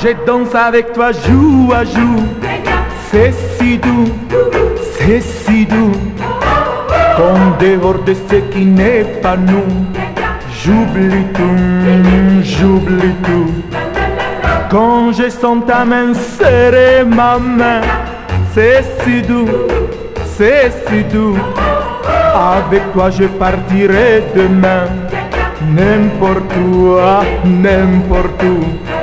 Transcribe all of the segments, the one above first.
je danse avec toi joue à joue. C'est si doux, c'est si doux. Qu'on dehors de ce qui n'est pas nous. J'oublie tout, j'oublie tout. Quand je sens ta main serrer ma main, c'est si doux, c'est si doux. Avec toi je partirai demain, n'importe où, n'importe où.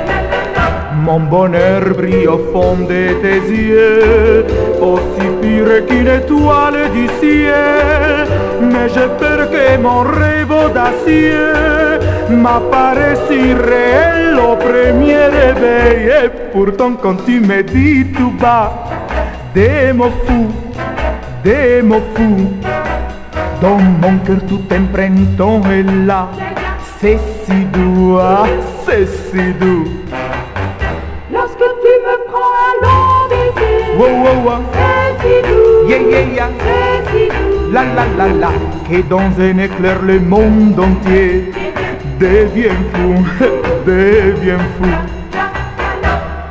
Mon bonheur brille au fond de tes yeux, aussi pire qu'une étoile du ciel. Mais j'ai peur que mon rêve audacieux m'apparaisse si réel au premier réveil. Et pourtant, quand tu me dis tout bas des mots fous, des mots fous, dans mon cœur tout un est là. C'est si doux, ah, c'est si doux. Baiser, Wow, wow, wow. c'est si doux, Yeah, yeah, yeah. c'est si doux. La la la la, que dans un éclair le monde entier devient fou, devient fou.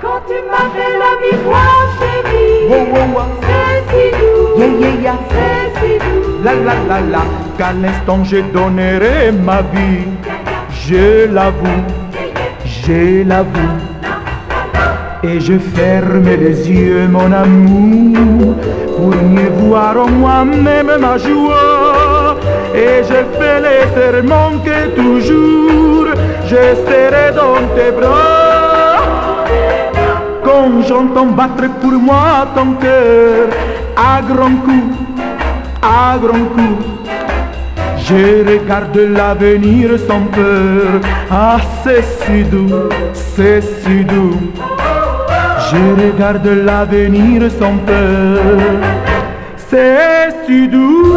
Quand tu m'appelles à mi-voix, chérie, Wow, wow, wow. c'est si doux, Yeah, yeah, yeah. c'est si doux. La la la la, qu'à l'instant je donnerai ma vie. Je l'avoue, je l'avoue. Et je ferme les yeux, mon amour, pour mieux voir en moi-même ma joie. Et je fais les serments que toujours je serai dans tes bras. Quand j'entends battre pour moi ton cœur, à grands coups, à grands coups, je regarde l'avenir sans peur. Ah, c'est si doux, c'est si doux. Je regarde l'avenir sans peur. C'est si doux.